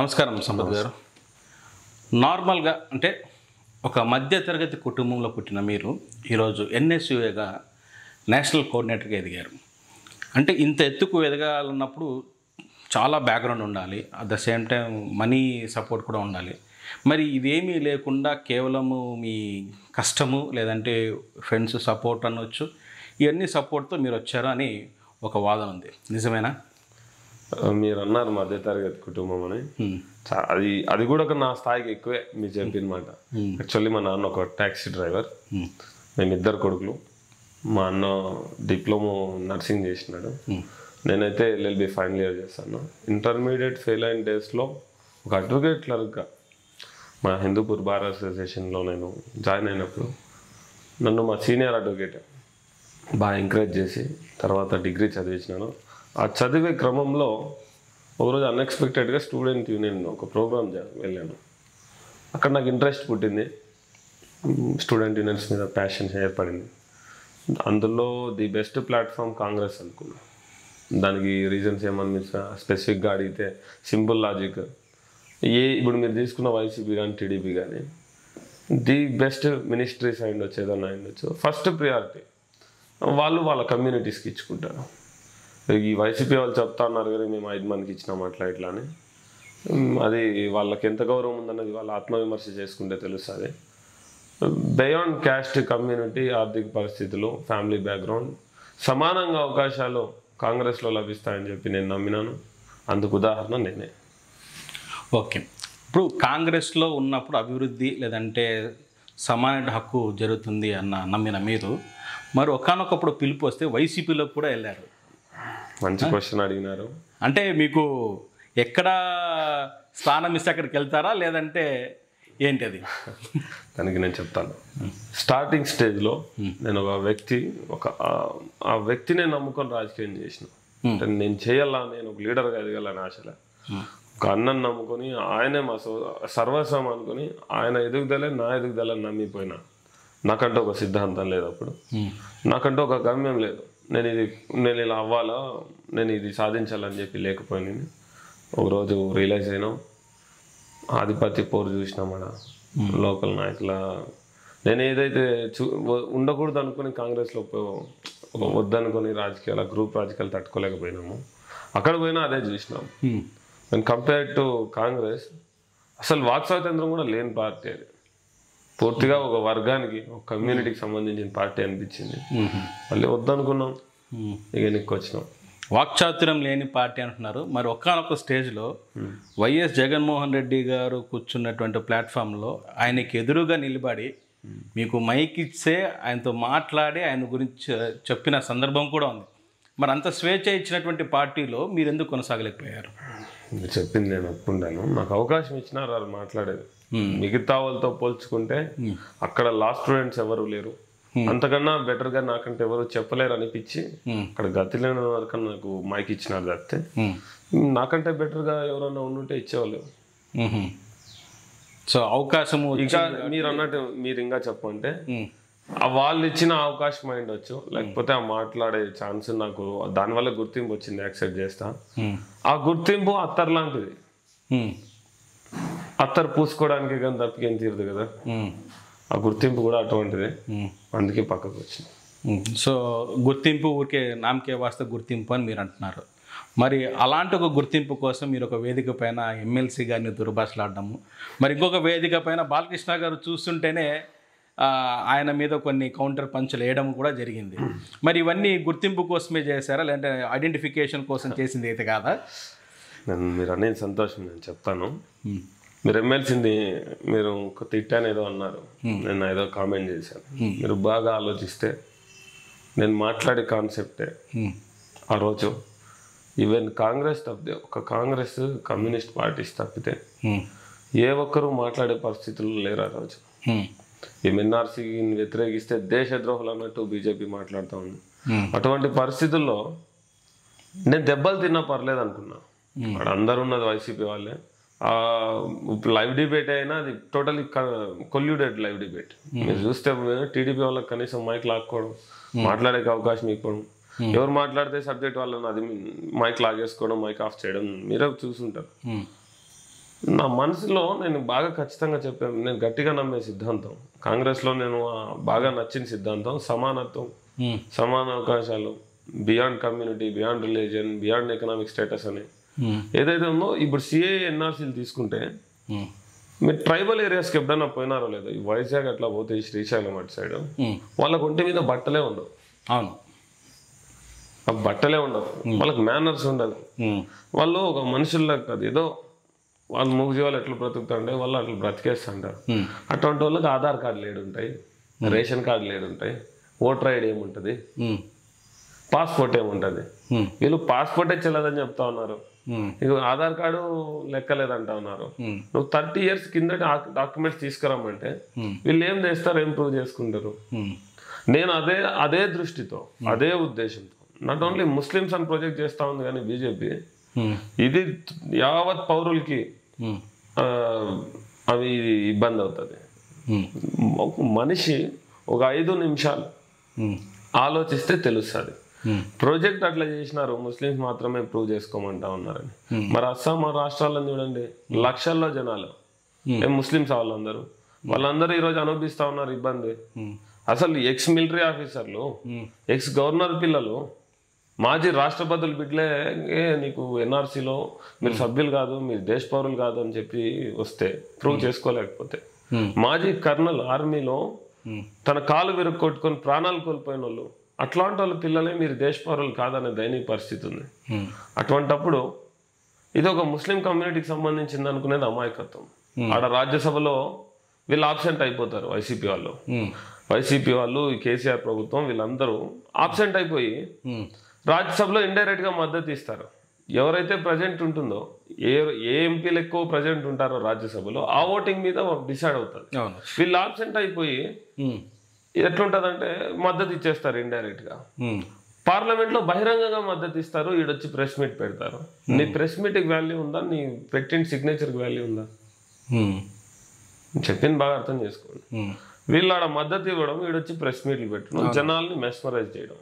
నమస్కారం సంపత్ గారు. నార్మల్గా అంటే ఒక మధ్యతరగతి కుటుంబంలో పుట్టిన మీరు ఈరోజు ఎన్ఎస్యుఏగా నేషనల్ కోఆర్డినేటర్గా ఎదిగారు. అంటే ఇంత ఎత్తుకు ఎదగాలన్నప్పుడు చాలా బ్యాక్గ్రౌండ్ ఉండాలి. At the same time money support కూడా ఉండాలి. మరి ఇదేమీ లేకుండా కేవలము మీ కష్టము లేదంటే ఫ్రెండ్స్ సపోర్ట్ అనొచ్చు ఇవన్నీ సపోర్ట్తో మీరు వచ్చారు అని ఒక వాదన ఉంది. నిజమేనా? మీరు అన్నారు మధ్యతరగతి కుటుంబం అని. అది అది కూడా ఒక నా స్థాయికి ఎక్కువే మీరు చెప్పిన మాట. యాక్చువల్లీ మా నాన్న ఒక ట్యాక్సీ డ్రైవర్. మేము ఇద్దరు కొడుకులు. మా అన్న డిప్లొమా నర్సింగ్ చేసినాడు. నేనైతే ఎల్ఎల్బి ఫైనల్ ఇయర్ చేస్తాను. ఇంటర్మీడియట్ ఫెయిల్ అయిన డేస్లో ఒక అడ్వకేట్ క్లర్క్గా మా హిందూపూర్ బార్ అసోసియేషన్లో నేను జాయిన్ అయినప్పుడు నన్ను మా సీనియర్ అడ్వకేట్ బాగా ఎంకరేజ్ చేసి తర్వాత డిగ్రీ చదివించినాను. ఆ చదివే క్రమంలో ఒకరోజు అన్ఎక్స్పెక్టెడ్గా స్టూడెంట్ యూనియన్ ఒక ప్రోగ్రామ్ వెళ్ళాను. అక్కడ నాకు ఇంట్రెస్ట్ పుట్టింది. స్టూడెంట్ యూనియన్స్ మీద ప్యాషన్ ఏర్పడింది. అందులో ది బెస్ట్ ప్లాట్ఫామ్ కాంగ్రెస్ అనుకున్నా. దానికి రీజన్స్ ఏమని స్పెసిఫిక్గా అడిగితే సింపుల్ లాజిక్ ఏ ఇప్పుడు మీరు తీసుకున్న వైసీపీ కానీ టీడీపీ కానీ ది బెస్ట్ మినిస్ట్రీస్ అయి ఉండొచ్చు ఏదన్నా అయి ఉండొచ్చు. ఫస్ట్ ప్రియారిటీ వాళ్ళు వాళ్ళ కమ్యూనిటీస్కి ఇచ్చుకుంటారు. ఈ వైసీపీ వాళ్ళు చెప్తా ఉన్నారు కదా మేము ఐదు మందికి ఇచ్చినాం అట్లా ఇట్లా అని. అది వాళ్ళకి ఎంత గౌరవం ఉందన్నది వాళ్ళ ఆత్మవిమర్శ చేసుకుంటే తెలుస్తుంది. బియాండ్ క్యాస్ట్ కమ్యూనిటీ ఆర్థిక పరిస్థితులు ఫ్యామిలీ బ్యాక్గ్రౌండ్ సమానంగా అవకాశాలు కాంగ్రెస్లో లభిస్తాయని చెప్పి నేను నమ్మినాను. అందుకు ఉదాహరణ నేనే. ఓకే. ఇప్పుడు కాంగ్రెస్లో ఉన్నప్పుడు అభివృద్ధి లేదంటే సమాన హక్కు జరుగుతుంది అన్న నమ్మిన మీరు. మరి ఒకనొకప్పుడు పిలుపు వస్తే వైసీపీలో కూడా వెళ్ళారు. మంచి క్వశ్చన్ అడిగినారు. అంటే మీకు ఎక్కడ స్థానం ఇస్తే అక్కడికి వెళ్తారా? లేదంటే ఏంటి అది దానికి నేను చెప్తాను. స్టార్టింగ్ స్టేజ్లో నేను ఒక వ్యక్తి ఒక ఆ- వ్యక్తినే నమ్ముకొని రాజకీయం చేసిన. అంటే నేను చేయాలా? నేను ఒక లీడర్గా ఎదగాలని ఆశలే ఒక అన్నను నమ్ముకొని ఆయనే మా సో సర్వస్వం అనుకొని ఆయన ఎదుగుదలే నా ఎదుగుదలని నమ్మిపోయినా. నాకంటూ ఒక సిద్ధాంతం లేదు అప్పుడు. నాకంటూ ఒక గమ్యం లేదు. నేను ఇది నేను ఇలా అవ్వాలా? నేను ఇది సాధించాలని చెప్పి లేకపోయింది ఒకరోజు రియలైజ్ అయినాం. ఆధిపత్య పోరు చూసినాం ఆడ లోకల్ నాయకుల నేను ఏదైతే చూ ఉండకూడదు అనుకుని కాంగ్రెస్లో వద్దనుకొని రాజకీయాల గ్రూప్ రాజకీయాలు తట్టుకోలేకపోయినాము. అక్కడ పోయినా అదే చూసినాం. అండ్ కంపేర్ టు కాంగ్రెస్ అసలు వాక్ స్వాతంత్రం కూడా లేని పార్టీ అది. పూర్తిగా ఒక వర్గానికి ఒక కమ్యూనిటీకి సంబంధించిన పార్టీ అనిపించింది. మళ్ళీ వద్దనుకున్నాం. ఇక ఎన్నికి వచ్చినాం వాక్చాతుర్యం లేని పార్టీ అంటున్నారు. మరి ఒక్కనొక స్టేజ్లో వైఎస్ జగన్మోహన్ రెడ్డి గారు కూర్చున్నటువంటి ప్లాట్ఫామ్లో ఆయనకి ఎదురుగా నిలబడి మీకు మైక్ ఇచ్చే ఆయనతో మాట్లాడి ఆయన గురించి చెప్పిన సందర్భం కూడా ఉంది. మరి అంత స్వేచ్ఛ ఇచ్చినటువంటి పార్టీలో మీరు ఎందుకు కొనసాగలేకపోయారు? చెప్పింది నేను ఒప్పుకుంటాను. నాకు అవకాశం ఇచ్చినారు వాళ్ళు మాట్లాడేది. మిగతా వాళ్ళతో పోల్చుకుంటే అక్కడ లాస్ట్ స్టూడెంట్స్ ఎవరు లేరు అంతకన్నా బెటర్గా నాకంటే ఎవరు చెప్పలేరు అనిపించి Hmm. అక్కడ గతి లేని వరకు నాకు మైక్ ఇచ్చినారు తప్పితే Hmm. నాకంటే better గా ఎవరన్నా ఉండుంటే ఇచ్చేవాళ్ళు. సో అవకాశము ఇంకా మీరు అన్నట్టు మీరు ఇంకా చెప్పంటే Hmm. వాళ్ళు ఇచ్చిన అవకాశం అయి ఉండొచ్చు లేకపోతే ఆ మాట్లాడే ఛాన్స్ నాకు దానివల్ల గుర్తింపు వచ్చింది యాక్సెప్ట్ చేస్తా Hmm. ఆ గుర్తింపు అత్తర్ లాంటిది Hmm. అత్తర్ పూసుకోవడానికి కానీ తప్పికేం తీరదు కదా. ఆ గుర్తింపు కూడా అటువంటిదే. అందుకే పక్కకు వచ్చింది సో గుర్తింపు ఊరికే నామకే వాస్త గుర్తింపు అని మీరు అంటున్నారు. మరి అలాంటి ఒక గుర్తింపు కోసం మీరు ఒక వేదిక పైన ఎమ్మెల్సీ గారిని దుర్భాషలాడడము. మరి ఇంకొక వేదిక పైన బాలకృష్ణ గారు చూస్తుంటేనే ఆయన మీద కొన్ని కౌంటర్ పంచులు వేయడం కూడా జరిగింది. మరి ఇవన్నీ గుర్తింపు కోసమే చేశారా? లేదంటే ఐడెంటిఫికేషన్ కోసం చేసింది అయితే కాదా? నేను మీరు అనేది సంతోషం నేను చెప్తాను. మీరు ఎమ్మెల్సింది మీరు ఒక తిట్టాను ఏదో అన్నారు. నేను ఏదో కామెంట్ చేశాను. మీరు బాగా ఆలోచిస్తే నేను మాట్లాడే కాన్సెప్టే ఉమ్, ఆ రోజు ఈవెన్ కాంగ్రెస్ తప్పితే ఒక కాంగ్రెస్ కమ్యూనిస్ట్ పార్టీస్ తప్పితే ఏ ఒక్కరూ మాట్లాడే పరిస్థితుల్లో లేరు ఆ రోజు. ఈ ఎన్ఆర్సీని వ్యతిరేకిస్తే దేశద్రోహులు అన్నట్టు బీజేపీ మాట్లాడుతూ ఉంది. అటువంటి పరిస్థితుల్లో నేను దెబ్బలు తిన్నా పర్లేదు అనుకున్నా అక్కడ అందరు ఉన్నది వైసీపీ వాళ్ళే. లైవ్ డిబేట్ అయినా అది టోటలీ కొల్యూడెడ్ లైవ్ డిబేట్ మీరు చూస్తే టీడీపీ వాళ్ళకి కనీసం మైక్ లాక్కోవడం మాట్లాడే అవకాశం ఇవ్వడం. ఎవరు మాట్లాడితే సబ్జెక్ట్ వాళ్ళని అది మైక్ లాగేసుకోవడం మైక్ ఆఫ్ చేయడం మీరే చూసుంటారు. ఉమ్, నా మనసులో నేను బాగా ఖచ్చితంగా చెప్పాను నేను గట్టిగా నమ్మే సిద్ధాంతం కాంగ్రెస్లో నేను బాగా నచ్చిన సిద్ధాంతం సమానత్వం సమాన అవకాశాలు beyond community beyond religion beyond economic status అని. ఏదైతే ఉందో ఇప్పుడు సిఏ ఎన్ఆర్సీలు తీసుకుంటే మీరు ట్రైబల్ ఏరియాస్కి ఎప్పుడైనా పోయినారో లేదో ఈ వైజాగ్ అట్లా పోతే ఈ శ్రీశైలం అటు సైడ్ వాళ్ళకు ఒంటి మీద బట్టలే ఉండవు. అవును. ఆ బట్టలే ఉండవు. వాళ్ళకి మేనర్స్ ఉండదు. వాళ్ళు ఒక మనుషుల్లో కాదు. ఏదో వాళ్ళు మూగజీ వాళ్ళు ఎట్లా బ్రతుకుతుంటే వాళ్ళు అట్లా బ్రతికేస్తుంటారు. అటువంటి వాళ్ళకి ఆధార్ కార్డులు ఏడు ఉంటాయి. రేషన్ కార్డులు ఏడు ఉంటాయి. ఓటర్ ఐడి ఏముంటుంది? పాస్పోర్ట్ ఏముంటుంది? వీళ్ళు పాస్పోర్టే చెల్లదని చెప్తా ఉన్నారు. ఉమ్, ఇక ఆధార్ కార్డు లెక్కలేదంటా ఉన్నారు ఉమ్, నువ్వు థర్టీ ఇయర్స్ కింద డాక్యుమెంట్స్ తీసుకురమ్మంటే ఉమ్, వీళ్ళు ఏం చేస్తారు? ఏం ప్రూవ్ చేసుకుంటారు? నేను అదే అదే దృష్టితో అదే ఉద్దేశంతో నాట్ ఓన్లీ ముస్లిమ్స్ అని ప్రొజెక్ట్ చేస్తా ఉంది కానీ బీజేపీ ఇది యావత్ పౌరులకి అవి ఇబ్బంది అవుతుంది. ఒక మనిషి ఒక ఐదు నిమిషాలు ఆలోచిస్తే తెలుస్తుంది. ప్రాజెక్ట్ అట్లా చేసినారు. ముస్లిమ్స్ మాత్రమే ప్రూవ్ చేసుకోమంటా ఉన్నారని. మరి అస్సాం రాష్ట్రాలను చూడండి. లక్షల్లో జనాలు. ఏం ముస్లిమ్స్ వాళ్ళందరూ? వాళ్ళందరూ ఈరోజు అనుభవిస్తా ఉన్నారు ఇబ్బంది. ఉమ్, అసలు ఎక్స్ మిలిటరీ ఆఫీసర్లు ఎక్స్ గవర్నర్ పిల్లలు మాజీ రాష్ట్రపతుల బిడ్డలే నీకు ఎన్ఆర్సీలో మీరు సభ్యులు కాదు మీరు దేశ పౌరులు కాదు అని చెప్పి వస్తే ప్రూవ్ చేసుకోలేకపోతే. మాజీ కర్నల్ ఆర్మీలో తన కాలు విరుగు కొట్టుకొని ప్రాణాలు కోల్పోయిన వాళ్ళు అట్లాంటి వాళ్ళ పిల్లలే మీరు దేశ పౌరులు కాదనే దయనీయ పరిస్థితి ఉంది. అటువంటప్పుడు ఇది ఒక ముస్లిం కమ్యూనిటీకి సంబంధించింది అనుకునేది అమాయకత్వం. ఆడ రాజ్యసభలో వీళ్ళు ఆబ్సెంట్ అయిపోతారు వైసీపీ వాళ్ళు. వైసీపీ వాళ్ళు కేసీఆర్ ప్రభుత్వం వీళ్ళందరూ ఆబ్సెంట్ అయిపోయి రాజ్యసభలో ఇండైరెక్ట్గా మద్దతు ఇస్తారు. ఎవరైతే ప్రజెంట్ ఉంటుందో ఏ ఏ ఎంపీలు ఎక్కువ ప్రజెంట్ ఉంటారో రాజ్యసభలో ఆ ఓటింగ్ మీద డిసైడ్ అవుతుంది అవును. వీళ్ళు ఆబ్సెంట్ అయిపోయి ఎట్లుంటదంటే మద్దతు ఇచ్చేస్తారు ఇండైరెక్ట్గా. ఉమ్, పార్లమెంట్లో బహిరంగంగా మద్దతు ఇస్తారు ఈడొచ్చి ప్రెస్ మీట్ పెడతారు. నీ ప్రెస్ మీట్కి వాల్యూ ఉందా? నీ పెట్టిన సిగ్నేచర్కి వాల్యూ ఉందా? చెప్పింది బాగా అర్థం చేసుకోండి. వీళ్ళు ఆడ మద్దతు ఇవ్వడం వీడొచ్చి ప్రెస్ మీట్లు పెట్టడం జనాల్ని మెస్మరైజ్ చేయడం.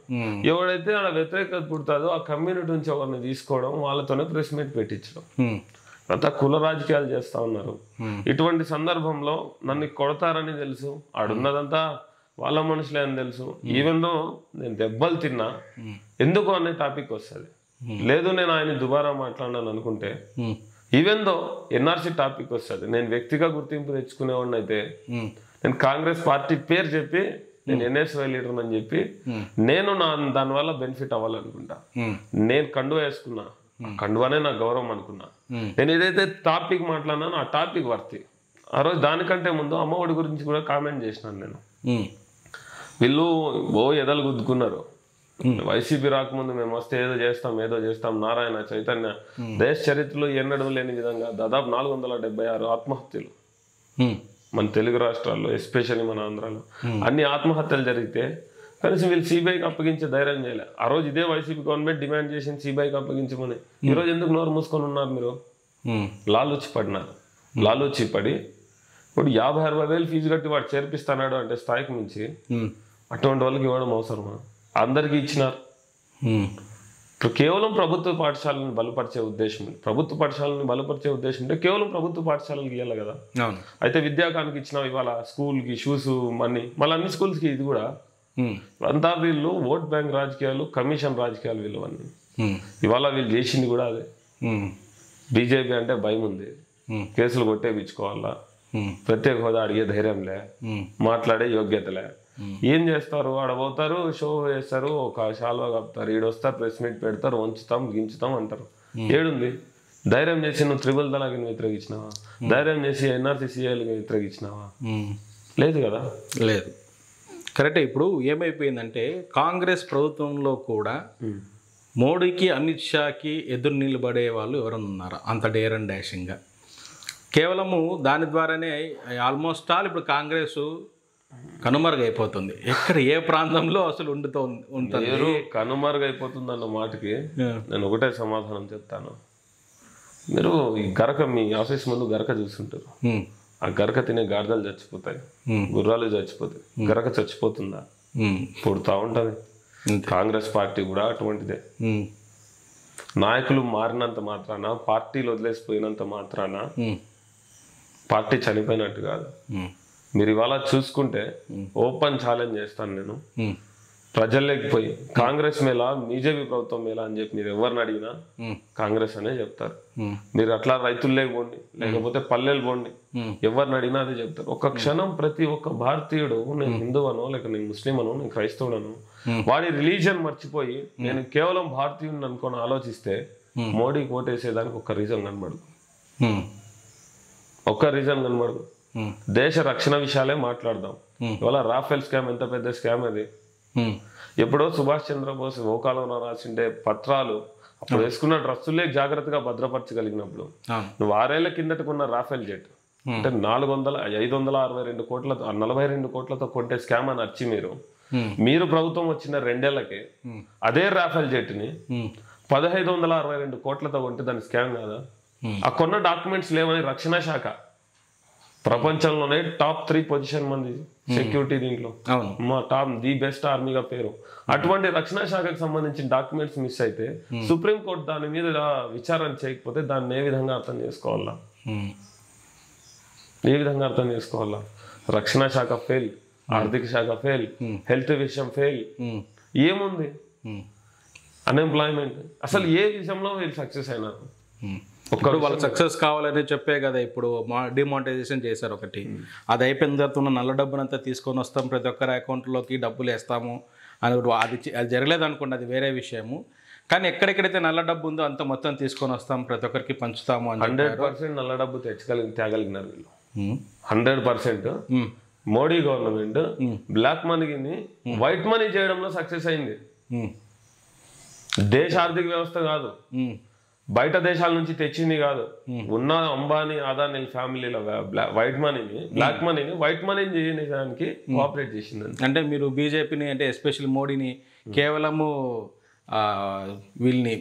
ఎవడైతే ఆడ వ్యతిరేకత పుడుతుందో ఆ కమ్యూనిటీ నుంచి ఎవరిని తీసుకోవడం వాళ్ళతోనే ప్రెస్ మీట్ పెట్టించడం. అంతా కుల రాజకీయాలు చేస్తా ఉన్నారు. ఇటువంటి సందర్భంలో నన్ను కొడతారని తెలుసు. ఆడున్నదంతా వాళ్ళ మనుషులే అని తెలుసు. ఈవెన్ దో నేను దెబ్బలు తిన్నా ఎందుకు అనే టాపిక్ వస్తుంది. లేదు నేను ఆయన దుబారా మాట్లాడినాను అనుకుంటే ఈవెన్ దో ఎన్ఆర్సీ టాపిక్ వస్తుంది నేను వ్యక్తిగా గుర్తింపు తెచ్చుకునేవాడిని అయితే నేను కాంగ్రెస్ పార్టీ పేరు చెప్పి నేను ఎన్ఎస్వై లీడర్ అని చెప్పి నేను నా దానివల్ల బెనిఫిట్ అవ్వాలనుకుంటా. నేను కండువా వేసుకున్నా కండువానే నా గౌరవం అనుకున్నా. నేను ఏదైతే టాపిక్ మాట్లాడినానో ఆ టాపిక్ వర్తి ఆ రోజు దానికంటే ముందు అమ్మఒడి గురించి కూడా కామెంట్ చేసినాను నేను. వీళ్ళు ఓ ఎదలు గుద్దుకున్నారు. వైసీపీ రాకముందు మేము వస్తే ఏదో చేస్తాం ఏదో చేస్తాం నారాయణ చైతన్య. దేశ చరిత్రలో ఎన్నడూ లేని విధంగా దాదాపు నాలుగు వందల డెబ్బై ఆరు ఆత్మహత్యలు. మన తెలుగు రాష్ట్రాల్లో ఎస్పెషల్లీ మన ఆంధ్రాలో. అన్ని ఆత్మహత్యలు జరిగితే కనీసం వీళ్ళు సిబిఐకి అప్పగించే ధైర్యం చేయలే. ఆ రోజు ఇదే వైసీపీ గవర్నమెంట్ డిమాండ్ చేసింది సిబిఐకి అప్పగించమని. ఈ రోజు ఎందుకు నోరు మూసుకొని ఉన్నారు మీరు? లాలూచి పడినారు. లాలూచి పడి ఇప్పుడు యాభై అరవై వేలు ఫీజు కట్టి వాడు చేర్పిస్తున్నాడు అంటే స్థాయికి మించి అటువంటి వాళ్ళకి ఇవ్వడం అవసరమా అందరికీ ఇచ్చినారు. ఇప్పుడు కేవలం ప్రభుత్వ పాఠశాలను బలపరిచే ఉద్దేశం ఉంది. ప్రభుత్వ పాఠశాలను బలపరిచే ఉద్దేశం ఉంటే కేవలం ప్రభుత్వ పాఠశాలలకు ఇవ్వాలి కదా. అయితే విద్యాకానికి ఇచ్చిన ఇవాళ స్కూల్కి షూస్ మనీ మళ్ళీ అన్ని స్కూల్స్కి ఇది కూడా. అంతా వీళ్ళు ఓట్ బ్యాంక్ రాజకీయాలు కమిషన్ రాజకీయాలు వీళ్ళు అన్ని ఇవాళ వీళ్ళు చేసింది కూడా అదే. బీజేపీ అంటే భయం ఉంది. కేసులు కొట్టేపించుకోవాలా ప్రత్యేక హోదా అడిగే ధైర్యంలే మాట్లాడే యోగ్యతలే ఏం చేస్తారు? ఆడ పోతారు షో వేస్తారు ఒక శాల్వా కప్తారు ఈడ వస్తారు ప్రెస్ మీట్ పెడతారు వంచుతాం గించుతాం అంటారు. ఏడుంది? ధైర్యం చేసి నువ్వు త్రిబుల్ తలాకి వ్యతిరేకించినావా? ధైర్యం చేసి ఎన్ఆర్సీ సీఏలకు వ్యతిరేకించినావా. లేదు కదా? లేదు. కరెక్టే ఇప్పుడు ఏమైపోయిందంటే కాంగ్రెస్ ప్రభుత్వంలో కూడా మోడీకి అమిత్ షాకి ఎదురు నిలబడే వాళ్ళు ఎవరైనా ఉన్నారా? అంత డేర్ అండ్ డాషింగ్గా కేవలము దాని ద్వారానే ఆల్మోస్ట్ ఆల్ ఇప్పుడు కాంగ్రెస్ కనుమరుగైపోతుంది. ఎక్కడ ఏ ప్రాంతంలో అసలు ఉండుతో ఉంటుంది? కనుమరుగైపోతుంది అన్న మాటకి నేను ఒకటే సమాధానం చెప్తాను. మీరు ఈ గరక మీ ఆఫీస్ ముందు గరక చూస్తుంటారు. ఆ గరక తినే గాడిదలు చచ్చిపోతాయి. గుర్రాలు చచ్చిపోతాయి. గరక చచ్చిపోతుందా? పుడతా ఉంటది. కాంగ్రెస్ పార్టీ కూడా అటువంటిదే. నాయకులు మారినంత మాత్రాన పార్టీలు వదిలేసిపోయినంత మాత్రాన పార్టీ చనిపోయినట్టు కాదు. మీరు ఇవాళ చూసుకుంటే ఓపెన్ ఛాలెంజ్ చేస్తాను నేను. ఉమ్, ప్రజల్లోకి పోయి కాంగ్రెస్ మేలా బీజేపీ ప్రభుత్వం మేలా అని చెప్పి మీరు ఎవరిని అడిగినా కాంగ్రెస్ అనే చెప్తారు. మీరు అట్లా రైతుల్లోకి పోండి లేకపోతే పల్లెలు పోండి ఎవరిని అడిగినా అదే చెప్తారు. ఒక క్షణం ప్రతి ఒక్క భారతీయుడు నేను హిందువనో లేక నేను ముస్లిం అనో నేను క్రైస్తవుడను వాడి రిలీజియన్ మర్చిపోయి నేను కేవలం భారతీయుని అనుకొని ఆలోచిస్తే మోడీకి ఓటేసేదానికి ఒక రీజన్ కనబడదు. ఒక్క రీజన్ కనబడదు. దేశ రక్షణ విషయాలే మాట్లాడదాం. ఇవాళ రాఫెల్ స్కామ్ ఎంత పెద్ద స్కామ్ అది? ఎప్పుడో సుభాష్ చంద్రబోస్ ఓకాలంలో రాసిండే పత్రాలు అప్పుడు వేసుకున్న డ్రస్సులే జాగ్రత్తగా భద్రపరచగలిగినప్పుడు నువ్వు ఆరేళ్ళ కిందటకున్న రాఫెల్ జెట్. అంటే నాలుగు వందల ఐదు వందల అరవై రెండు కోట్లతో నలభై రెండు కోట్లతో కొంటే స్కామ్ అని వచ్చి మీరు. మీరు ప్రభుత్వం వచ్చిన రెండేళ్ళకి అదే రాఫెల్ జెట్ని పదహైదు వందల అరవై రెండు కోట్లతో కొంటే దాని స్కామ్ కాదా. ఆ కొన్న డాక్యుమెంట్స్ లేవని రక్షణ శాఖ ప్రపంచంలోనే టాప్ త్రీ పొజిషన్ మంది సెక్యూరిటీ దీంట్లో. మా టాప్ ది బెస్ట్ ఆర్మీగా పేరు. అటువంటి రక్షణ శాఖకు సంబంధించిన డాక్యుమెంట్స్ మిస్ అయితే సుప్రీం కోర్టు దాని మీద విచారణ చేయకపోతే దాన్ని ఏ విధంగా అర్థం చేసుకోవాలా? ఏ విధంగా అర్థం చేసుకోవాలా? రక్షణ శాఖ ఫెయిల్ ఆర్థిక శాఖ ఫెయిల్ హెల్త్ విషయం ఫెయిల్ ఏముంది? అన్ఎంప్లాయ్మెంట్ అసలు ఏ విషయంలో వీళ్ళు సక్సెస్ అయినారు? ఉమ్. ఒక్క ఇప్పుడు వాళ్ళు సక్సెస్ కావాలని చెప్పే కదా ఇప్పుడు మా డిమానిటైజేషన్ చేశారు ఒకటి. అది అయిపోయిన తర్వాత ఉన్న నల్ల డబ్బునంతా తీసుకొని వస్తాం ప్రతి ఒక్కరి అకౌంట్లోకి డబ్బులు వేస్తాము అని అది అది జరగలేదు అనుకోండి అది వేరే విషయము. కానీ ఎక్కడెక్కడైతే నల్ల డబ్బు ఉందో అంత మొత్తం తీసుకొని వస్తాం ప్రతి ఒక్కరికి పంచుతాము అని హండ్రెడ్ పర్సెంట్ నల్ల డబ్బు తెచ్చగలిగి తేగలిగినారు వీళ్ళు. Hundred percent Modi government black మనీని వైట్ మనీ చేయడంలో సక్సెస్ అయింది. దేశ ఆర్థిక వ్యవస్థ కాదు. బయట దేశాల నుంచి తెచ్చింది కాదు. ఉన్న అంబానీ అదానీ ఫ్యామిలీల వైట్ మనీని బ్లాక్ మనీని వైట్ మనీని చేయడానికి కోఆపరేట్ చేసింది అంటే మీరు బీజేపీని అంటే ఎస్పెషల్ మోడీని కేవలము వీళ్ళని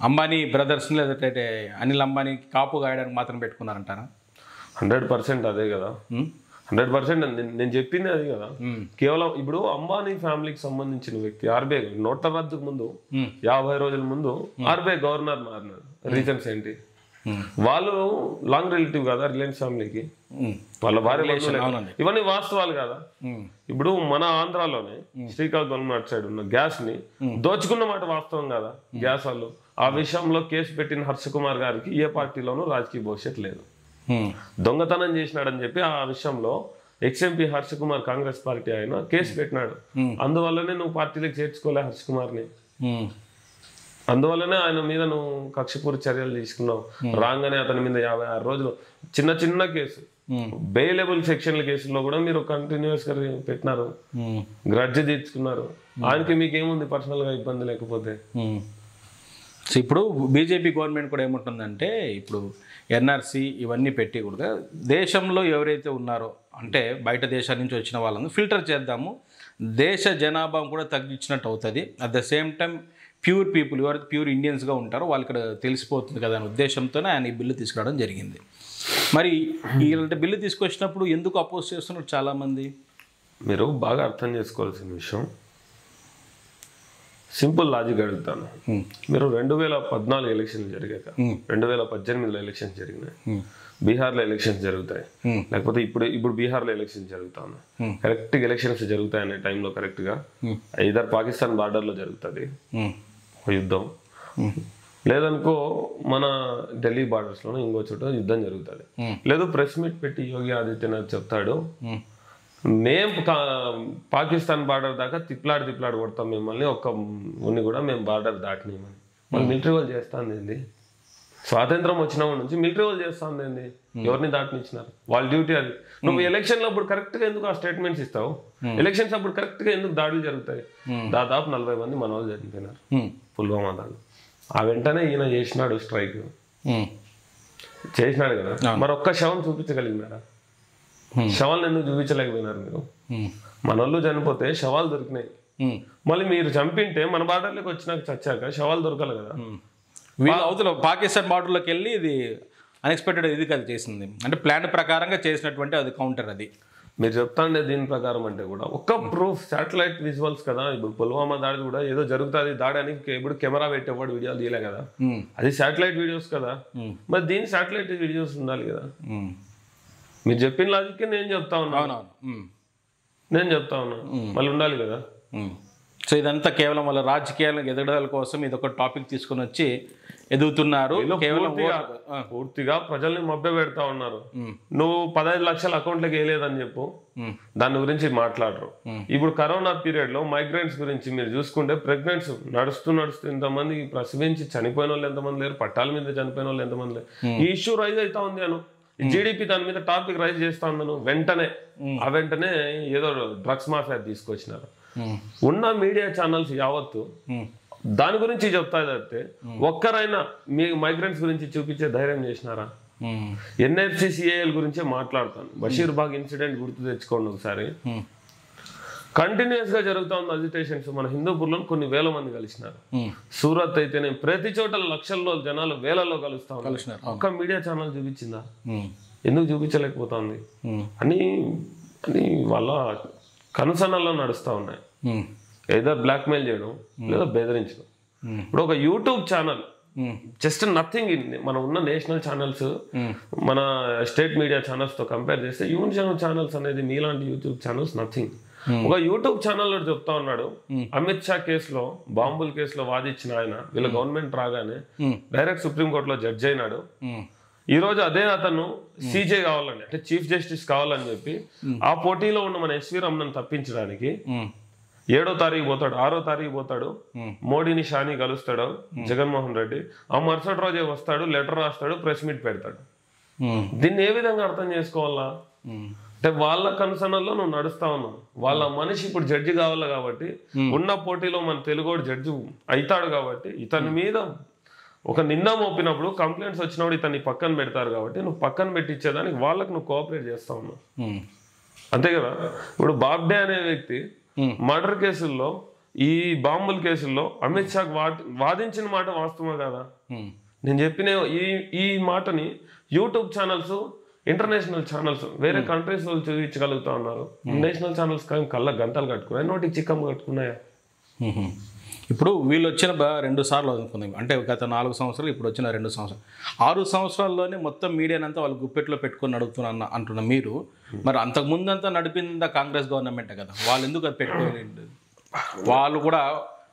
అంబానీ బ్రదర్స్ని లేదంటే అనిల్ అంబానీ కాపు గాయడానికి మాత్రం పెట్టుకున్నారంటారా? హండ్రెడ్ పర్సెంట్ అదే కదా. హండ్రెడ్ పర్సెంట్ నేను చెప్పింది అది కదా. కేవలం ఇప్పుడు అంబానీ ఫ్యామిలీకి సంబంధించిన వ్యక్తి ఆర్బీఐ నోట్ల రద్దుకు ముందు యాభై రోజుల ముందు ఆర్బీఐ గవర్నర్ మారినారు. రీజన్స్ ఏంటి? వాళ్ళు లాంగ్ రిలేటివ్ కదా? రిలయన్స్ ఫ్యామిలీకి. వాళ్ళ భార్య. ఇవన్నీ వాస్తవాలు కదా? ఇప్పుడు మన ఆంధ్రాలోనే శ్రీకాకుళం అటు సైడ్ ఉన్న గ్యాస్ని దోచుకున్న మాట వాస్తవం కదా? గ్యాస్ వాళ్ళు. ఆ విషయంలో కేసు పెట్టిన హర్ష కుమార్ గారికి ఏ పార్టీలోనూ రాజకీయ భవిష్యత్తు లేదు. దొంగతనం చేసినాడని చెప్పి ఆ విషయంలో ex MP Harsha Kumar Congress party ఆయన కేసు పెట్టినాడు. అందువల్లనే నువ్వు పార్టీలోకి చేర్చుకోలే హర్ష కుమార్ని అందువల్లనే ఆయన మీద నువ్వు కక్షపూర్ చర్యలు తీసుకున్నావు. రాగానే అతని మీద యాభై ఆరు రోజులు చిన్న చిన్న కేసు. బెయిలబుల్ సెక్షన్ల కేసుల్లో కూడా మీరు కంటిన్యూస్గా పెట్టినారు గ్రడ్జ్ తీర్చుకున్నారు. ఆయనకి మీకు ఏముంది పర్సనల్గా ఇబ్బంది లేకపోతే? ఇప్పుడు బీజేపీ గవర్నమెంట్ కూడా ఏముంటుందంటే ఇప్పుడు ఎన్ఆర్సీ ఇవన్నీ పెట్టి కూడా దేశంలో ఎవరైతే ఉన్నారో అంటే బయట దేశాల నుంచి వచ్చిన వాళ్ళని ఫిల్టర్ చేద్దాము. దేశ జనాభా కూడా తగ్గించినట్టు అవుతుంది. At the same time pure people ఎవరైతే ప్యూర్ ఇండియన్స్గా ఉంటారో వాళ్ళు ఇక్కడ తెలిసిపోతుంది కదా అనే ఉద్దేశంతోనే ఆయన ఈ బిల్లు తీసుకురావడం జరిగింది. మరి ఇలాంటి బిల్లు తీసుకొచ్చినప్పుడు ఎందుకు అపోజ్ చేస్తున్నారు చాలామంది? మీరు బాగా అర్థం చేసుకోవాల్సిన విషయం సింపుల్ లాజిక్ అడుగుతాను. మీరు రెండు వేల పద్నాలుగు ఎలక్షన్లు జరిగాక. రెండు వేల పద్దెనిమిదిలో ఎలక్షన్స్ జరిగినాయి. బీహార్లో ఎలక్షన్స్ జరుగుతాయి. లేకపోతే ఇప్పుడు ఇప్పుడు బీహార్లో ఎలక్షన్స్ జరుగుతా ఉన్నాయి. కరెక్ట్గా ఎలక్షన్స్ జరుగుతాయి అనే టైంలో కరెక్ట్గా. ఇద్దరు పాకిస్తాన్ బార్డర్లో జరుగుతుంది. యుద్ధం. లేదనుకో మన ఢిల్లీ బార్డర్స్లోనే ఇంకో చోట యుద్ధం జరుగుతుంది. లేదు ప్రెస్ మీట్ పెట్టి యోగి ఆదిత్యనాథ్ చెప్తాడు మేము పాకిస్తాన్ బార్డర్ దాకా తిప్లాడి తిప్లాడి కొడతాం మిమ్మల్ని. ఒక్క ఉన్ని కూడా మేము బార్డర్ దాటినామని వాళ్ళు మిలిటరీ వాళ్ళు చేస్తాంది స్వాతంత్రం వచ్చినప్పటి నుంచి మిలిటరీ వాళ్ళు చేస్తాంది ఎవరిని దాటినిచ్చినారు? వాళ్ళ డ్యూటీ అది. నువ్వు ఎలక్షన్లో అప్పుడు కరెక్ట్గా ఎందుకు ఆ స్టేట్మెంట్స్ ఇస్తావు? ఎలక్షన్స్ అప్పుడు కరెక్ట్గా ఎందుకు దాడులు జరుగుతాయి? దాదాపు నలభై మంది మన వాళ్ళు చనిపోయినారు పుల్వామా దాడులు. ఆ వెంటనే ఈయన చేసినాడు స్ట్రైక్. చేసినాడు కదా? మరి ఒక్క శవం చూపించగలిగినారా. శవాలను ఎందుకు చూపించలేకపోయినారు మీరు? ఉమ్, మన వాళ్ళు చనిపోతే శవాలు దొరికినాయి. ఉమ్. మళ్ళీ మీరు చంపింటే మన బార్డర్లోకి వచ్చినాక చచ్చాక శవాలు దొరకాలి కదా. వీళ్ళు అవతల పాకిస్తాన్ బార్డర్లోకి వెళ్ళి ఇది అన్ఎక్స్పెక్టెడ్ ఇది అది చేసింది. అంటే ప్లాన్ ప్రకారంగా చేసినటువంటి అది కౌంటర్ అది. మీరు చెప్తాండే దీని ప్రకారం అంటే కూడా ఒక్క ప్రూఫ్ శాటిలైట్ విజువల్స్ కదా. ఇప్పుడు పుల్వామా దాడి కూడా ఏదో జరుగుతుంది దాడి అని ఇప్పుడు కెమెరా పెట్టేవాడు వీడియోలు తీయలే కదా. అది శాటిలైట్ వీడియోస్ కదా. మరి దీని శాటిలైట్ వీడియోస్ ఉండాలి కదా. మీరు చెప్పిన లాజిక్కే నేను చెప్తా ఉన్నా అవునవును. ఉమ్. నేను చెప్తా ఉన్నా మళ్ళీ ఉండాలి కదా. సో ఇదంతా కేవలం వాళ్ళ రాజకీయాలకు ఎదగడాల కోసం ఇది ఒక టాపిక్ తీసుకొని వచ్చి ఎదుగుతున్నారు. కేవలం పూర్తిగా ప్రజల్ని మభ్య పెడతా ఉన్నారు. నువ్వు పదహైదు లక్షల అకౌంట్లకు వేయలేదని చెప్పు. దాని గురించి మాట్లాడరు. ఇప్పుడు కరోనా పీరియడ్లో మైగ్రెంట్స్ గురించి మీరు చూసుకుంటే ప్రెగ్నెంట్స్ నడుస్తూ నడుస్తూ ఇంతమంది ప్రసవించి చనిపోయిన వాళ్ళు ఎంతమంది లేరు పట్టాల మీద చనిపోయిన వాళ్ళు ఎంతమంది లేరు. ఈ ఇష్యూ రైజ్ అవుతా ఉంది అను. జీడిపి దాని మీద టాపిక్ రైజ్ చేస్తా ఉందను వెంటనే ఆ వెంటనే ఏదో డ్రగ్స్ మాఫియా తీసుకొచ్చినారు. ఉన్న మీడియా ఛానల్స్ యావత్తు. దాని గురించి చెప్తా తప్పితే ఒక్కరైనా మీ మైగ్రెంట్స్ గురించి చూపించే ధైర్యం చేసినారా ఉమ్. ఎన్ఎఫ్సిసిఏఎల్ గురించే మాట్లాడతాను బషీర్ బాగ్ ఇన్సిడెంట్ గుర్తు తెచ్చుకోండి ఒకసారి. కంటిన్యూస్గా జరుగుతా ఉన్న అజిటేషన్స్ మన హిందూపూర్లో కొన్ని వేల మంది కలిసినారు ఉమ్. సూరత్ అయితేనే ప్రతి చోట లక్షల్లో జనాలు వేలలో కలుస్తా ఉన్నారు. ఒక్క మీడియా ఛానల్ చూపించిందా ఉమ్. ఎందుకు చూపించలేకపోతుంది ఉమ్. అని అని వాళ్ళ కనుసన్నల్లో నడుస్తూ ఉన్నాయి. ఏదో బ్లాక్మెయిల్ చేయడం లేదా బెదిరించడం. ఇప్పుడు ఒక YouTube channel. Just nothing in మన ఉన్న నేషనల్ ఛానల్స్. మన స్టేట్ మీడియా ఛానల్స్తో కంపేర్ చేస్తే యూనియన్ ఛానల్స్ అనేది మీలాంటి యూట్యూబ్ ఛానల్స్ నథింగ్ ఒక యూట్యూబ్ ఛానల్ చెప్తా ఉన్నాడు అమిత్ షా కేసులో బాంబుల్ కేసులో వాదించిన ఆయన వీళ్ళ గవర్నమెంట్ రాగానే. డైరెక్ట్ సుప్రీం కోర్టులో జడ్జ్ అయినాడు. ఈ రోజు అదే అతను సీజే కావాలని అంటే చీఫ్ జస్టిస్ కావాలని చెప్పి ఆ పోటీలో ఉన్న మన ఎస్వి రమణన్ తప్పించడానికి. ఏడో తారీఖు పోతాడు ఆరో తారీఖు పోతాడు Hmm. మోడీని షాని కలుస్తాడు జగన్మోహన్ రెడ్డి ఆ మరుసటి రోజే వస్తాడు లెటర్ రాస్తాడు ప్రెస్ మీట్ పెడతాడు. దీన్ని ఏ విధంగా అర్థం చేసుకోవాలా. అంటే వాళ్ళ కన్సర్న్లో నువ్వు నడుస్తా ఉన్నావు వాళ్ళ మనిషి ఇప్పుడు జడ్జి కావాలి కాబట్టి ఉన్న పోటీలో మన తెలుగోడు జడ్జి అవుతాడు కాబట్టి ఇతని మీద ఒక నింద మోపినప్పుడు కంప్లైంట్స్ వచ్చినప్పుడు ఇతన్ని పక్కన పెడతారు కాబట్టి నువ్వు పక్కన పెట్టించేదానికి వాళ్ళకి నువ్వు కోఆపరేట్ చేస్తా ఉన్నావు ఉమ్. అంతే కదా ఇప్పుడు బాబ్డే అనే వ్యక్తి Hmm. మర్డర్ కేసుల్లో ఈ బాంబుల కేసుల్లో అమిత్ షా వాదించిన మాట వాస్తవమే కదా. నేను చెప్పిన ఈ ఈ మాటని యూట్యూబ్ ఛానల్స్ ఇంటర్నేషనల్ ఛానల్స్ వేరే కంట్రీస్ వాళ్ళు చూపించగలుగుతా ఉన్నారు. నేషనల్ ఛానల్స్ కానీ కళ్ళ గంటలు కట్టుకున్నాయి. నోటికి చిక్కమ్మ కట్టుకున్నాయా? మ్మ్. ఇప్పుడు వీళ్ళు వచ్చిన రెండు సార్లు అనుకుందాం అంటే గత నాలుగు సంవత్సరాలు ఇప్పుడు వచ్చిన రెండు సంవత్సరాలు. ఆరు సంవత్సరాల్లోనే మొత్తం మీడియాని అంతా వాళ్ళు గుప్పెట్లో పెట్టుకొని నడుపుతున్నా అంటున్న మీరు. మరి అంతకు ముందంతా నడిపిందా కాంగ్రెస్ గవర్నమెంటే కదా? వాళ్ళు ఎందుకు అది పెట్టుకోని వాళ్ళు కూడా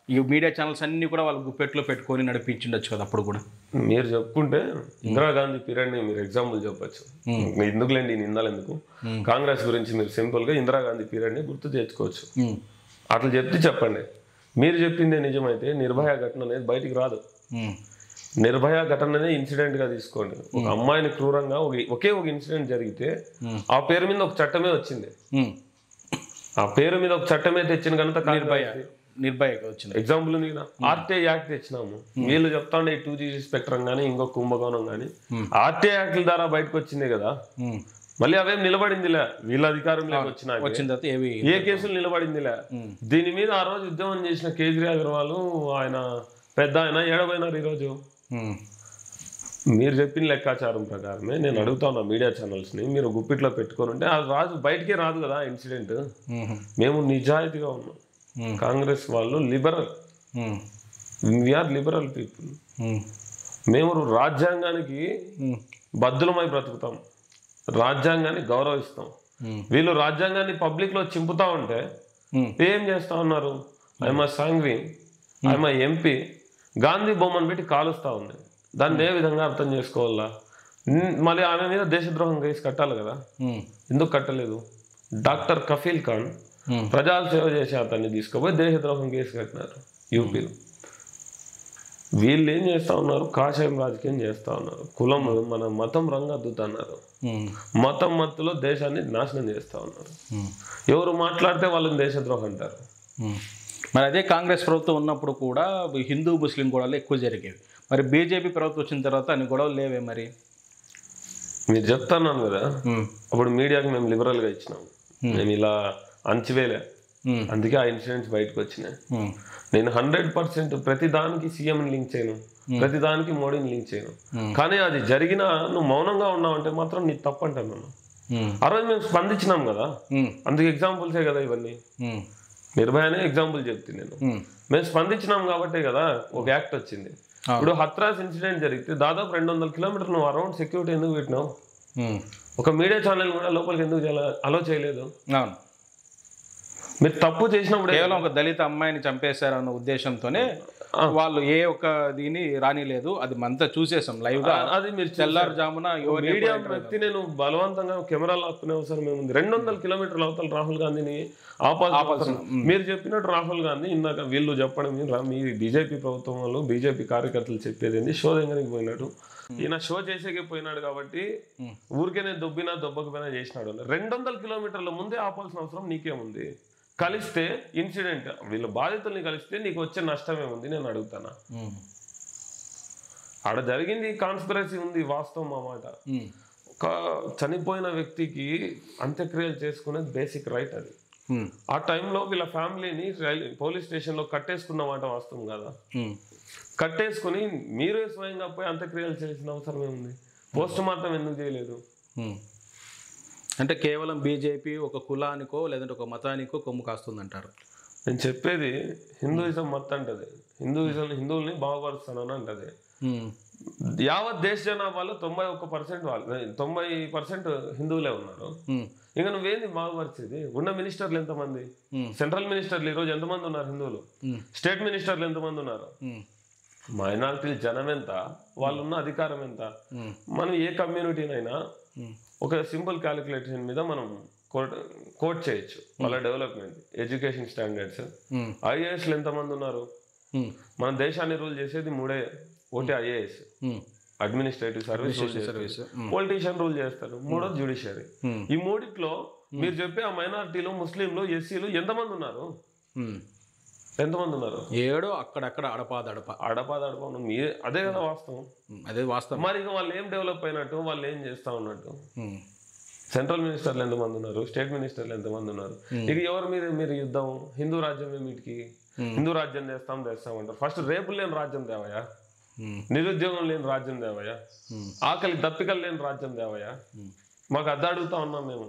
ఈ మీడియా ఛానల్స్ అన్ని కూడా వాళ్ళు గుప్పెట్లో పెట్టుకొని నడిపించిండొచ్చు కదా అప్పుడు కూడా. మీరు చెప్పుకుంటే ఇందిరాగాంధీ పీరియడ్ని మీరు ఎగ్జాంపుల్ చెప్పొచ్చు. ఎందుకులేండి నిందలు ఎందుకు? కాంగ్రెస్ గురించి మీరు సింపుల్గా ఇందిరాగాంధీ పీరియడ్ని గుర్తు తెచ్చుకోవచ్చు. అట్లా చెప్తే చెప్పండి. మీరు చెప్పిందే నిజమైతే నిర్భయ ఘటన అనేది బయటికి రాదు. నిర్భయ ఘటననే ఇన్సిడెంట్గా తీసుకోండి. ఒక అమ్మాయిని క్రూరంగా ఒక ఒకే ఇన్సిడెంట్ జరిగితే ఆ పేరు మీద ఒక చట్టమే వచ్చింది. ఆ పేరు మీద ఒక చట్టమే తెచ్చిన కనుక నిర్భయ. నిర్భయగా వచ్చింది. ఎగ్జాంపుల్ కదా ఆర్టీఐ యాక్ట్ తెచ్చినాము. వీళ్ళు చెప్తాండే టూ జీ స్పెక్ట్రమ్ కానీ ఇంకో కుంభకోణం కానీ ఆర్టీఐ యాక్ట్ల ద్వారా బయటకు వచ్చింది కదా. మ్మ్. మళ్ళీ అవేం నిలబడిందిలే. వీళ్ళ అధికారంలోకి వచ్చినాక. వచ్చిన తర్వాత ఏవి ఏ కేసులు నిలబడిందిలే. దీని మీద ఆ రోజు ఉద్యమం చేసిన కేజ్రీవాల్ అగర్వాల్ ఆయన పెద్ద ఆయన ఏడబోయినారు ఈరోజు. మీరు చెప్పిన లెక్కాచారం ప్రకారమే నేను అడుగుతా ఉన్నా మీడియా ఛానల్స్ని మీరు గుప్పిట్లో పెట్టుకొని ఉంటే అది రాజు బయటికే రాదు కదా ఇన్సిడెంట్. మ్మ్. నిజాయితీగా ఉన్నాం. కాంగ్రెస్ వాళ్ళు liberal. We are liberal people. Hmm. మేము రాజ్యాంగానికి. బద్దులమై బ్రతుకుతాం. రాజ్యాంగాన్ని గౌరవిస్తాం. వీళ్ళు రాజ్యాంగాన్ని పబ్లిక్లో చింపుతా ఉంటే. ఏం చేస్తా ఉన్నారు? I'm Sanghvi I'm MP Gandhi బొమ్మను పెట్టి కాలుస్తా ఉంది. దాన్ని ఏ విధంగా అర్థం చేసుకోవాలా? మళ్ళీ ఆమె మీద దేశద్రోహం కేసు కట్టాలి కదా. ఎందుకు కట్టలేదు? డాక్టర్ కఫీల్ ఖాన్ మ్మ్. ప్రజా సేవ చేసే అతన్ని తీసుకుపోయి దేశద్రోహం కేసు కట్టినారు యూపీలో. వీళ్ళు ఏం చేస్తా ఉన్నారు? కాషాయం రాజకీయం చేస్తా ఉన్నారు. కులం మన మతం రంగద్దుతున్నారు మ్మ్. మతం మత్తులో దేశాన్ని నాశనం చేస్తా ఉన్నారు. మ్మ్. ఎవరు మాట్లాడితే వాళ్ళని దేశద్రోహం అంటారు. మరి అదే కాంగ్రెస్ ప్రభుత్వం ఉన్నప్పుడు కూడా హిందూ ముస్లిం గొడవలు ఎక్కువ జరిగేవి. మరి బీజేపీ ప్రభుత్వం వచ్చిన తర్వాత అన్ని గొడవలు లేవే మరి? మీరు చెప్తున్నాను కదా. అప్పుడు మీడియాకి మేము లిబరల్గా ఇచ్చినాం. మేము ఇలా అంచివేలే. అందుకే ఆ ఇన్సిడెంట్స్ బయటకు వచ్చినాయి. నేను హండ్రెడ్ పర్సెంట్ ప్రతి దానికి సీఎం లింక్ చేయను. ప్రతి దానికి మోడీని లింక్ చేయను. కానీ అది జరిగినా నువ్వు మౌనంగా ఉన్నావంటే మాత్రం నీ తప్పు అంటాను నన్ను. ఆ రోజు మేము స్పందించినాం కదా. అందుకు ఎగ్జాంపుల్సే కదా ఇవన్నీ. నిర్భయనే ఎగ్జాంపుల్ చెప్తే నేను. మ్మ్. స్పందించినాం కాబట్టే కదా ఒక యాక్ట్ వచ్చింది. ఇప్పుడు హత్రాస్ ఇన్సిడెంట్ జరిగితే దాదాపు రెండు వందల కిలోమీటర్ నువ్వు అరౌండ్ సెక్యూరిటీ ఎందుకు పెట్టినావు. ఒక మీడియా ఛానల్ కూడా లోపలికి ఎందుకు అలో చేయలేదు? మీరు తప్పు చేసినప్పుడు కేవలం ఒక దళిత అమ్మాయిని చంపేశారన్న ఉద్దేశంతోనే వాళ్ళు ఏ ఒక్క దీని రానిలేదు. అది మనతో చూసేసాం లైవ్గా అది మీరు తెల్లారుజామున ఎవరు మీడియా వ్యక్తి నేను బలవంతంగా కెమెరా లాక్కునే అవసరం ఏముంది? రెండు వందల కిలోమీటర్ల అవతల రాహుల్ గాంధీని ఆపాల్సిన మీరు చెప్పినట్టు రాహుల్ గాంధీ ఇందాక వీళ్ళు చెప్పడం మీ బీజేపీ ప్రభుత్వం వాళ్ళు బీజేపీ కార్యకర్తలు చెప్పేది ఏంది? షో దగ్గరికి పోయినాడు. ఈయన షో చేసేకే పోయినాడు కాబట్టి ఊరికే నేను దొబ్బినా దొబ్బకపోయినా చేసినాడు రెండు వందల కిలోమీటర్ల ముందే ఆపాల్సిన అవసరం నీకేముంది? కలిస్తే ఇన్సిడెంట్ వీళ్ళ బాధితుల్ని కలిస్తే నీకు వచ్చే నష్టం ఏముంది నేను అడుగుతానా. ఆడ జరిగింది కాన్స్పిరసీ ఉంది వాస్తవం మా మాట ఉమ్. ఒక చనిపోయిన వ్యక్తికి అంత్యక్రియలు చేసుకునేది బేసిక్ రైట్ అది. ఆ టైంలో వీళ్ళ ఫ్యామిలీని పోలీస్ స్టేషన్లో కట్టేసుకున్న మాట వాస్తవం కదా. కట్టేసుకుని మీరే స్వయంగా పోయి అంత్యక్రియలు చేసిన అవసరం ఏముంది పోస్ట్ మార్టం ఎందుకు చేయలేదు. అంటే కేవలం బీజేపీ ఒక కులానికో లేదంటే ఒక మతానికో కొమ్ము కాస్తుందంటారు నేను చెప్పేది హిందూయిజం మత్ అంటది హిందూయిజం హిందువుల్ని బాగుపరుస్తానని అంటది ఉమ్. యావత్ దేశ జనాభాలో తొంభై ఒక్క పర్సెంట్ వాళ్ళు తొంభై పర్సెంట్ హిందువులే ఉన్నారు ఉమ్. ఇంకా నువ్వేంది బాగుపరిచేది ఉన్న మినిస్టర్లు ఎంతమంది. సెంట్రల్ మినిస్టర్లు ఈరోజు ఎంతమంది ఉన్నారు హిందువులు. స్టేట్ మినిస్టర్లు ఎంతమంది ఉన్నారు ఉమ్. మైనారిటీల జనం ఎంత వాళ్ళు ఉన్న అధికారం ఎంత. మనం ఏ కమ్యూనిటీనైనా. ఒక సింపుల్ క్యాలిక్యులేషన్ మీద మనం కోట్ కోట్ చేయొచ్చు వాళ్ళ డెవలప్మెంట్ ఎడ్యుకేషన్ స్టాండర్డ్స్ ఉమ్. ఐఏఎస్లు ఎంతమంది ఉన్నారు ఉమ్. మన దేశాన్ని రూల్ చేసేది మూడే ఒకటి IAS. Administrative service service. Politician rule చేస్తారు మూడోది జ్యుడిషియరీ. ఈ మూడిట్లో మీరు చెప్పే ఆ మైనారిటీలు ముస్లింలు ఎస్సీలు ఎంతమంది ఉన్నారు. ఎంతమంది ఉన్నారు ఏడో అక్కడక్కడ అడపాదడప అడపా దడప ఉన్న మీ అదే కదా వాస్తవం. అదే వాస్తవం. మరి ఇక వాళ్ళు ఏం డెవలప్ అయినట్టు వాళ్ళు ఏం చేస్తా ఉన్నట్టు. సెంట్రల్ మినిస్టర్లు ఎంతమంది ఉన్నారు? స్టేట్ మినిస్టర్లు ఎంతమంది ఉన్నారు? ఇక ఎవరి మీద మీరు యుద్ధం? హిందూ రాజ్యం ఏమిటికి? హిందూ రాజ్యం చేస్తాం చేస్తాం అంటారు. ఫస్ట్ రేపు లేని రాజ్యం దేవయ్యా. నిరుద్యోగం లేని రాజ్యం దేవయ్యా. ఆకలి దప్పికలు లేని రాజ్యం దేవయ్యా మాకు అద్దె అడుగుతా ఉన్నాం మేము.